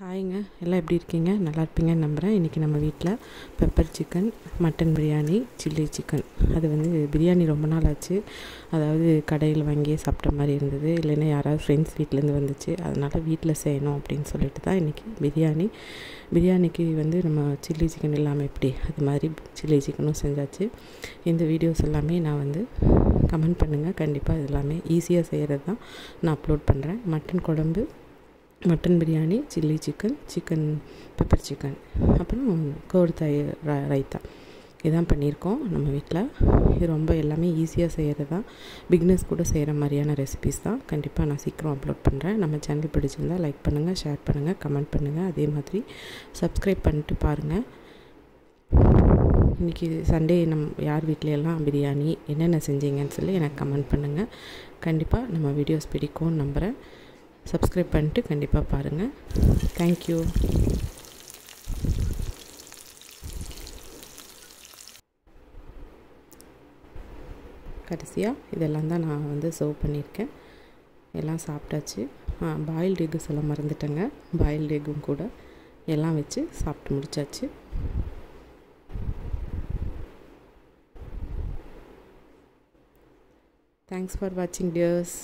ஹாய்ங்க. எல்லாம் எப்படி இருக்கீங்க? நல்லா இருப்பீங்கன்னு நம்புகிறேன் இன்றைக்கி நம்ம வீட்டில் pepper chicken mutton biryani chilli chicken. அது வந்து பிரியாணி ரொம்ப நாள் ஆச்சு. அதாவது கடையில் வாங்கி சாப்பிட்ட மாதிரி இருந்தது. இல்லைன்னா யாராவது ஃப்ரெண்ட்ஸ் வீட்டிலேருந்து வந்துச்சு. அதனால் வீட்டில் செய்யணும் அப்படின்னு சொல்லிட்டு தான் இன்றைக்கி பிரியாணி. பிரியாணிக்கு வந்து நம்ம சில்லி சிக்கன் இல்லாமல் எப்படி? அது மாதிரி சில்லி சிக்கனும் செஞ்சாச்சு. இந்த வீடியோஸ் எல்லாமே நான் வந்து கமெண்ட் பண்ணுங்கள் கண்டிப்பாக இது எல்லாமே ஈஸியாக செய்கிறது தான் நான் அப்லோட் பண்ணுறேன் மட்டன் குழம்பு mutton biryani chilli chicken chicken pepper chicken அப்புறம் கோடு தாய் ரைத்தா. இதான் பண்ணியிருக்கோம் நம்ம வீட்டில். இது ரொம்ப எல்லாமே ஈஸியாக செய்கிறது தான். பிக்னஸ் கூட செய்கிற மாதிரியான ரெசிபிஸ் தான். கண்டிப்பாக நான் சீக்கிரம் அப்லோட் பண்ணுறேன் நம்ம சேனல் பிடிச்சிருந்தால் லைக் பண்ணுங்கள் ஷேர் பண்ணுங்கள் கமெண்ட் பண்ணுங்கள் அதே மாதிரி சப்ஸ்கிரைப் பண்ணிட்டு பாருங்கள் இன்றைக்கி சண்டே நம் யார் வீட்லையெல்லாம் பிரியாணி என்னென்ன செஞ்சீங்கன்னு சொல்லி எனக்கு கமெண்ட் பண்ணுங்கள் கண்டிப்பாக நம்ம வீடியோஸ் பிடிக்கும்னு நம்புகிறேன் சப்ஸ்கிரைப் பண்ணிட்டு கண்டிப்பாக பாருங்கள் தேங்க்யூ கடைசியாக இதெல்லாம் தான் நான் வந்து சர்வ் பண்ணியிருக்கேன். எல்லாம் சாப்பிட்டாச்சு. பாயில்டு எக்கு சொல்ல மறந்துட்டேங்க. பாயில்டு எக்கும் கூட எல்லாம் வச்சு சாப்பிட்டு முடிச்சாச்சு. தேங்க்ஸ் ஃபார் வாட்சிங் டியர்ஸ்